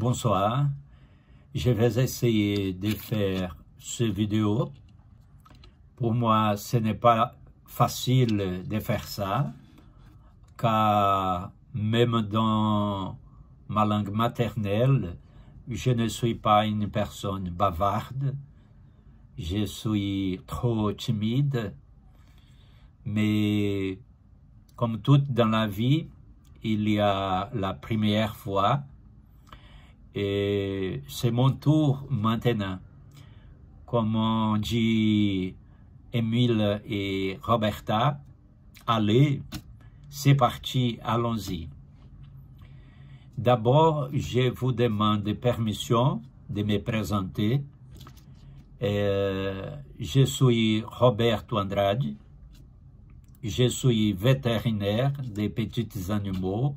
Bonsoir, je vais essayer de faire ce vidéo. Pour moi, ce n'est pas facile de faire ça, car même dans ma langue maternelle, je ne suis pas une personne bavarde, je suis trop timide, mais comme tout dans la vie, il y a la première fois et c'est mon tour maintenant. Comme on dit Émile et Roberta, allez, c'est parti, allons-y. D'abord, je vous demande permission de me présenter. Euh, je suis Roberto Andrade. Je suis vétérinaire des petits animaux,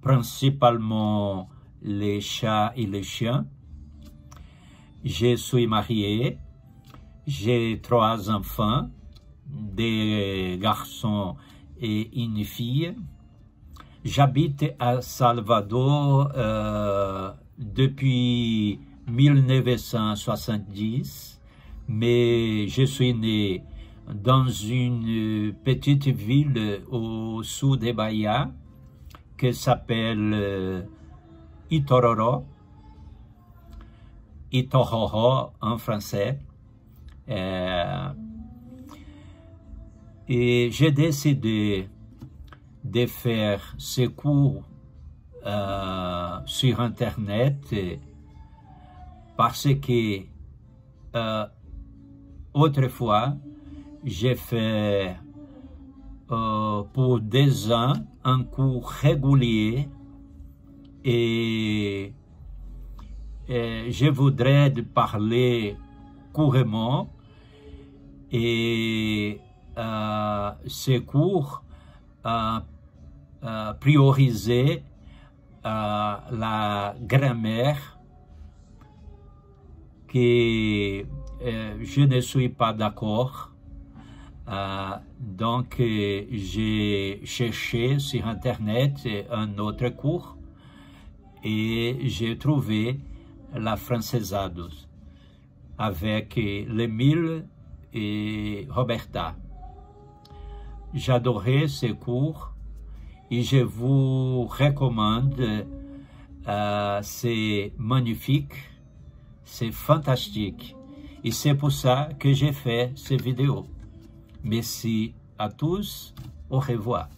principalement les chats et les chiens. Je suis marié, j'ai trois enfants, des garçons et une fille. J'habite à Salvador euh, depuis 1970, mais je suis né dans une petite ville au sud de Bahia qui s'appelle euh, Itororo, Itororo en français. Euh, et j'ai décidé de faire ce cours euh, sur Internet parce que euh, autrefois, j'ai fait pour deux ans un cours régulier et, je voudrais parler couramment et euh, ce cours euh, euh, prioriser la grammaire que je ne suis pas d'accord. donc, j'ai cherché sur Internet un autre cours et j'ai trouvé la Francesados avec l'Emile et Roberta. J'adorais ces cours et je vous recommande, euh, c'est magnifique, c'est fantastique. Et c'est pour ça que j'ai fait ces vidéos. Merci à tous, au revoir.